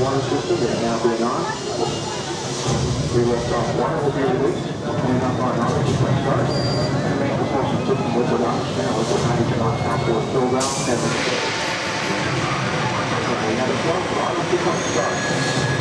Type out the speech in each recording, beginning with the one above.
water system is now being on. We will stop one will be released. Coming up our sequence start. And main propulsion system liquid oxygen and liquid hydrogen on top will fill we a flow for our sequence start.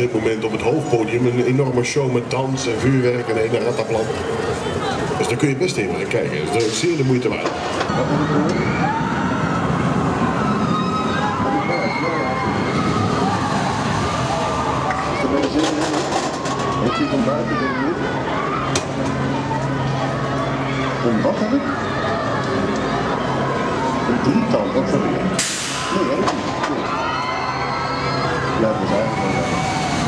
Dit moment op het hoofdpodium. Een enorme show met dans en vuurwerk en een hele rattenplan. Dus daar kun je best even naar kijken. Dat is zeer de moeite waard. Van buiten de muur? Om wat heb ik? Een drietal, wat heb ik? Nee? Nee. Ja, dat is eigenlijk